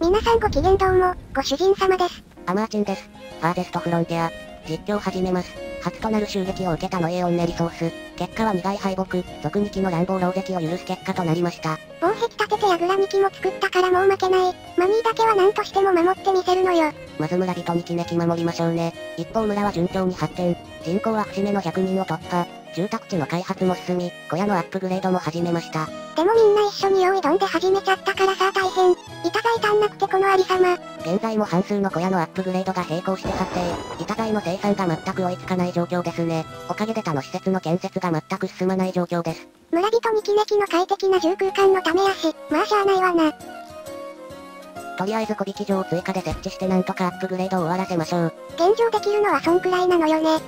皆さんご機嫌どうも、ご主人様です。アマーチンです。ファーゼストフロンティア。実況始めます。初となる襲撃を受けたノイエオンネリソース。結果は苦い敗北、俗2期の乱暴狼藉を許す結果となりました。防壁立ててやぐら2機も作ったからもう負けない。マミーだけは何としても守ってみせるのよ。まず村人2期ネキ守りましょうね。一方村は順調に発展。人口は節目の100人を突破。住宅地の開発も進み、小屋のアップグレードも始めました。でもみんな一緒に用意どんで始めちゃったからさ大変。板材足んなくてこのありさま。現在も半数の小屋のアップグレードが並行して発生。板材の生産が全く追いつかない状況ですね。おかげで他の施設の建設が全く進まない状況です。村人にキネキの快適な住空間のためやし、まあしゃあないわな。とりあえず小引場を追加で設置してなんとかアップグレードを終わらせましょう。現状できるのはそんくらいなのよね。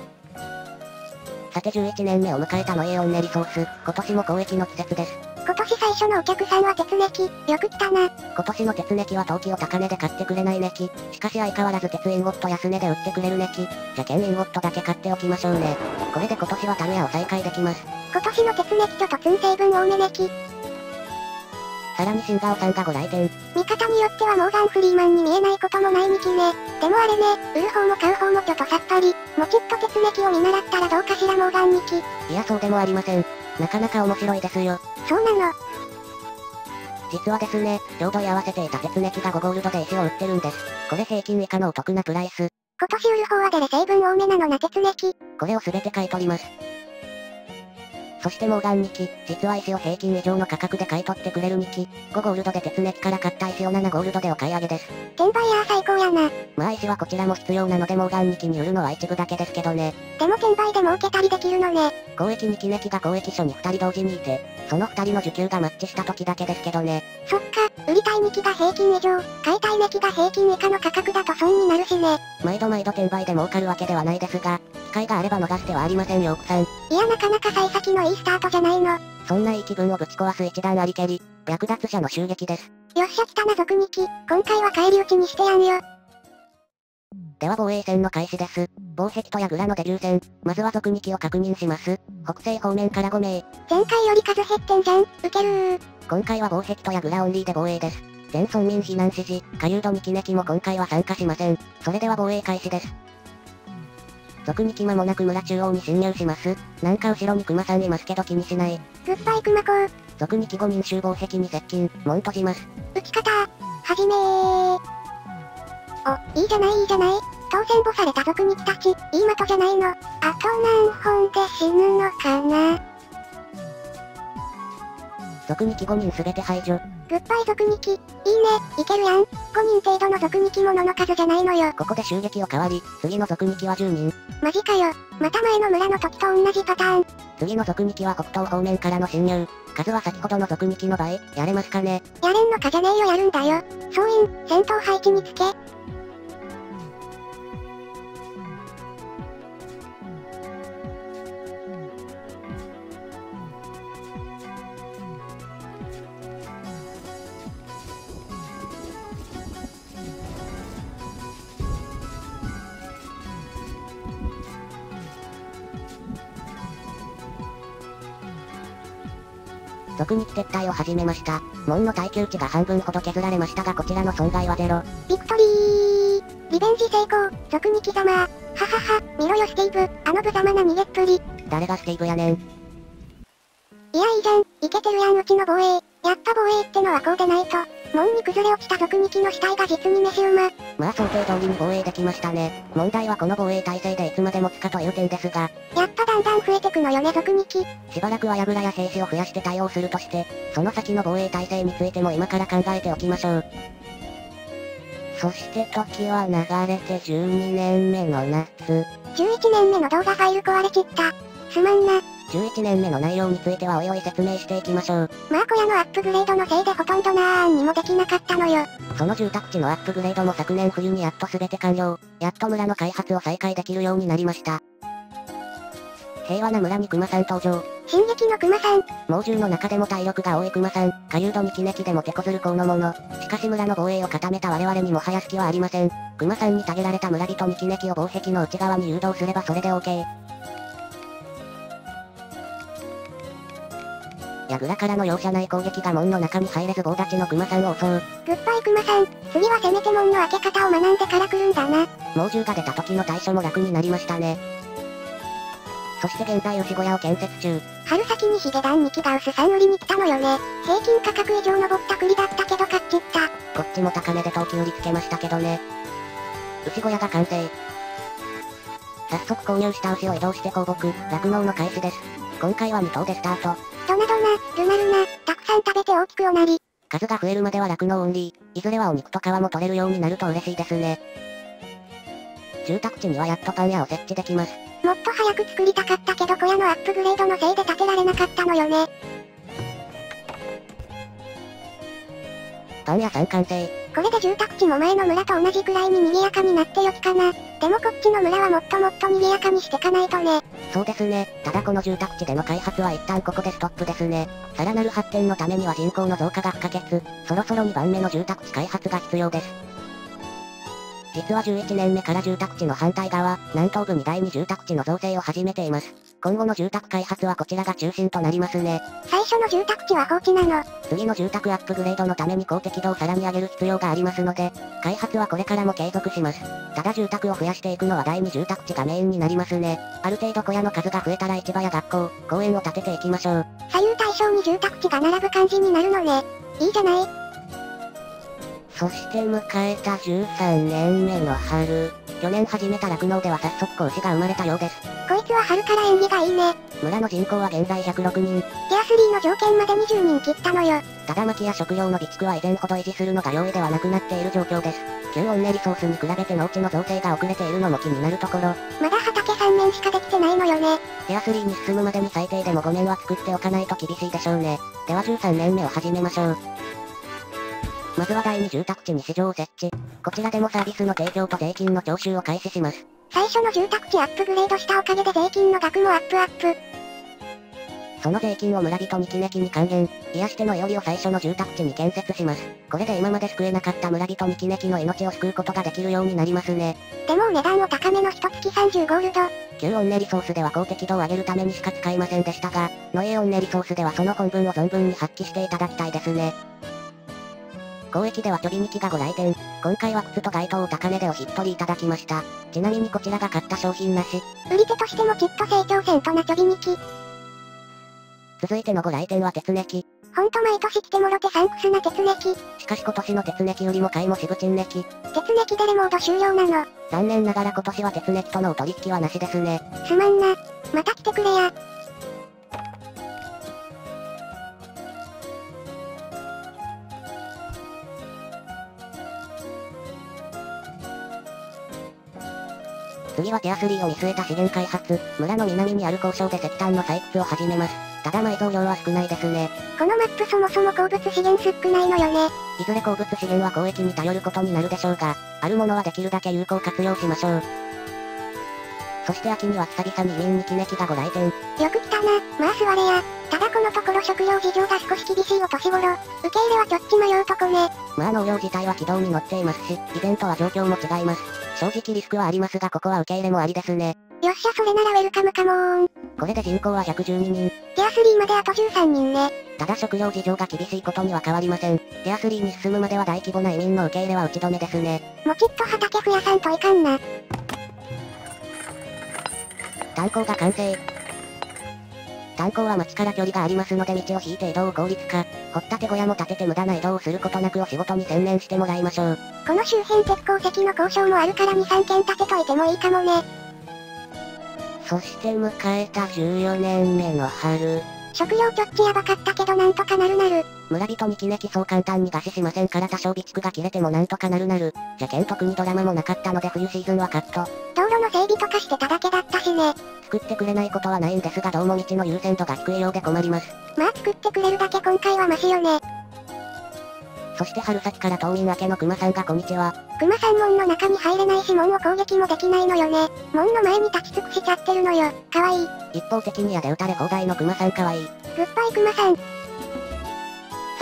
さて11年目を迎えたノイエオンネリソース。今年も交易の季節です。今年最初のお客さんは鉄ネキ。よく来たな。今年の鉄ネキは陶器を高値で買ってくれないネキ。しかし相変わらず鉄インゴット安値で売ってくれるネキ。じゃ剣インゴットだけ買っておきましょうね。これで今年はタルヤを再開できます。今年の鉄ネキと突ン成分多めネキ。さらに新顔さんがご来店。見方によってはモーガン・フリーマンに見えないこともないミキね。でもあれね、売る方も買う方もちょっとさっぱり。もちっと鉄ネキを見習ったらどうかしらモーガンミキ。いやそうでもありません。なかなか面白いですよ。そうなの。実はですね、ちょうど居合わせていた鉄ネキが5ゴールドで石を売ってるんです。これ平均以下のお得なプライス。今年売る方はデレ成分多めなのな鉄ネキ。これを全て買い取ります。そしてモーガン2機、実は石を平均以上の価格で買い取ってくれる2機、5ゴールドで鉄ネキから買った石を7ゴールドでお買い上げです。転売ヤー最高やな。まあ石はこちらも必要なのでモーガン2機に売るのは一部だけですけどね。でも転売で儲けたりできるのね。交易2機ネキが交易所に2人同時にいて、その2人の受給がマッチした時だけですけどね。そっか、売りたい2機が平均以上、買いたいネキが平均以下の価格だと損になるしね。毎度毎度転売で儲かるわけではないですが、機会があれば逃してはありませんよ奥さん。いやなかなか幸先のいいスタートじゃないの。そんないい気分をぶち壊す一段ありけり、略奪者の襲撃です。よっしゃ来たな族2機、今回は返り討ちにしてやんよ。では防衛戦の開始です。防壁と矢倉のデビュー戦、まずは族2機を確認します。北西方面から5名。前回より数減ってんじゃん、ウケるー。今回は防壁と矢倉オンリーで防衛です。全村民避難指示、下流度2機ネキも今回は参加しません。それでは防衛開始です。族2機間もなく村中央に侵入します。なんか後ろに熊さんいますけど気にしない。グッバイクマコー。族2機5人集防壁に接近、門閉じます。撃ち方はじめー。お、いいじゃないいいじゃない。当選簿された族2機たち、いい的じゃないの。あと何本で死ぬのかな。族2機5人すべて排除。グッバイ族2機。いいね、いけるやん。5人程度の族2機ものの数じゃないのよ。ここで襲撃を変わり、次の族2機は10人。マジかよ。また前の村の時と同じパターン。次の族2機は北東方面からの侵入。数は先ほどの族2機の倍、やれますかねやれんのかじゃねえよやるんだよ。総員、戦闘配置につけ。族2機撤退を始めました。門の耐久値が半分ほど削られましたがこちらの損害はゼロ。ビクトリーリベンジ成功族2機様ははは、見ろよスティーブ、あの無様な逃げっぷり。誰がスティーブやねん。いやいいじゃん、いけてるやんうちの防衛。やっぱ防衛ってのはこうでないと。門に崩れ落ちた族2機の死体が実に飯馬。まあ想定通りに防衛できましたね。問題はこの防衛体制でいつまで持つかという点ですが。やっぱだんだん増えてくのよね族2機。しばらくは矢倉や兵士を増やして対応するとして、その先の防衛体制についても今から考えておきましょう。そして時は流れて12年目の夏。11年目の動画ファイル壊れちった。すまんな。11年目の内容についてはおいおい説明していきましょう。まあ小屋のアップグレードのせいでほとんどなーんにもできなかったのよ。その住宅地のアップグレードも昨年冬にやっと全て完了。やっと村の開発を再開できるようになりました。平和な村に熊さん登場。進撃の熊さん。猛獣の中でも体力が多い熊さん。下流度にキネキでも手こずる甲の者。しかし村の防衛を固めた我々にもはや隙はありません。熊さんに遂げられた村人にキネキを防壁の内側に誘導すればそれで OK。やぐらからの容赦ない攻撃が門の中に入れず棒立ちの熊さんを襲う。グッバイクマさん。次はせめて門の開け方を学んでから来るんだな。猛獣が出た時の対処も楽になりましたね。そして現在牛小屋を建設中。春先にヒゲダン2機が薄さん売りに来たのよね。平均価格以上登った栗だったけど買っちった。こっちも高値で陶器売りつけましたけどね。牛小屋が完成。早速購入した牛を移動して放牧、酪農の開始です。今回は2頭でスタート。ドナドナ、ルナルナ、たくさん食べて大きくおなり。数が増えるまでは酪農オンリー。いずれはお肉と皮も取れるようになると嬉しいですね。住宅地にはやっとパン屋を設置できます。もっと早く作りたかったけど小屋のアップグレードのせいで建てられなかったのよね。パン屋さん完成。これで住宅地も前の村と同じくらいに賑やかになってよきかな。でもこっちの村はもっともっと賑やかにしてかないとね。そうですね。ただこの住宅地での開発は一旦ここでストップですね。さらなる発展のためには人口の増加が不可欠。そろそろ2番目の住宅地開発が必要です。実は11年目から住宅地の反対側、南東部に第2住宅地の造成を始めています。今後の住宅開発はこちらが中心となりますね。最初の住宅地は放置なの。次の住宅アップグレードのために公的度をさらに上げる必要がありますので、開発はこれからも継続します。ただ住宅を増やしていくのは第2住宅地がメインになりますね。ある程度小屋の数が増えたら市場や学校、公園を建てていきましょう。左右対称に住宅地が並ぶ感じになるのね。いいじゃない。そして迎えた13年目の春。去年始めた酪農では早速子牛が生まれたようです。こいつは春から縁起がいいね。村の人口は現在106人。テアスリーの条件まで20人切ったのよ。ただ薪や食料の備蓄は以前ほど維持するのが容易ではなくなっている状況です。旧オンネリソースに比べて農地の造成が遅れているのも気になるところ。まだ畑3年しかできてないのよね。テア3に進むまでに最低でも5年は作っておかないと厳しいでしょうね。では13年目を始めましょう。まずは第2住宅地に市場を設置。こちらでもサービスの提供と税金の徴収を開始します。最初の住宅地アップグレードしたおかげで税金の額もアップアップ。その税金を村人にキネキに還元、癒してのよりを最初の住宅地に建設します。これで今まで救えなかった村人にキネキの命を救うことができるようになりますね。でもお値段を高めの一月30ゴールド。旧オンネリソースでは公的度を上げるためにしか使いませんでしたが、ノイエオンネリソースではその本分を存分に発揮していただきたいですね。交易ではちょび2機がご来店。今回は靴と街灯を高値でお引っ取りいただきました。ちなみにこちらが買った商品なし。売り手としてもちっと成長せんとなちょび2機。続いてのご来店は鉄ネキ。ほんと毎年来てもろてサンクスな鉄ネキ。しかし今年の鉄ネキ売りも買いもしぶちんネキ。鉄ネキでレモード終了なの。残念ながら今年は鉄ネキとのお取引はなしですね。すまんな。また来てくれや。はテア3を見据えた資源開発。村の南にある交渉で石炭の採掘を始めます。ただ埋蔵量は少ないですね。このマップそもそも鉱物資源少ないのよね。いずれ鉱物資源は交易に頼ることになるでしょうが、あるものはできるだけ有効活用しましょう。そして秋には久々に移民にキネキがご来店。よく来たな。まあ座れや。ただこのところ食料事情が少し厳しいお年頃。受け入れはちょっち迷うとこね。まあ農業自体は軌道に乗っていますし、以前とは状況も違います。正直リスクはありますがここは受け入れもありですね。よっしゃそれならウェルカムカモーン。これで人口は112人。テア3まであと13人ね。ただ食料事情が厳しいことには変わりません。テア3に進むまでは大規模な移民の受け入れは打ち止めですね。もちっと畑増やさんといかんな。炭鉱が完成。炭鉱は町から距離がありますので道を引いて移動を効率化。掘ったて小屋も建てて無駄な移動をすることなくお仕事に専念してもらいましょう。この周辺鉄鉱石の交渉もあるから2、3件建てといてもいいかもね。そして迎えた14年目の春。食料ちょっちやばかったけどなんとかなるなる。村人にキネキそう簡単に餓死しませんから多少備蓄が切れてもなんとかなるなる。じゃけん特にドラマもなかったので冬シーズンはカット。道路の整備とかしてただけだったしね。作ってくれないことはないんですがどうも道の優先度が低いようで困ります。まあ作ってくれるだけ今回はマシよね。そして春先から島民明けの熊さんがこんにちは。熊さん門の中に入れないし門を攻撃もできないのよね。門の前に立ち尽くしちゃってるのよ。かわいい。一方的に矢で撃たれ放題の熊さんかわいい。グッバイ熊さん。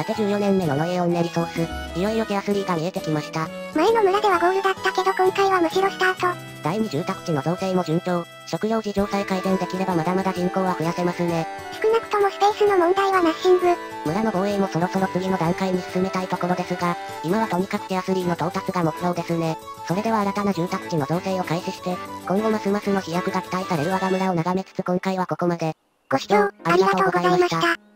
さて14年目のノイエオンネリソース。いよいよテア3が見えてきました。前の村ではゴールだったけど今回はむしろスタート。第2住宅地の造成も順調。食料事情さえ改善できればまだまだ人口は増やせますね。少なくともスペースの問題はナッシング。村の防衛もそろそろ次の段階に進めたいところですが、今はとにかくティア3の到達が目標ですね。それでは新たな住宅地の造成を開始して、今後ますますの飛躍が期待される我が村を眺めつつ今回はここまで。ご視聴ありがとうございました。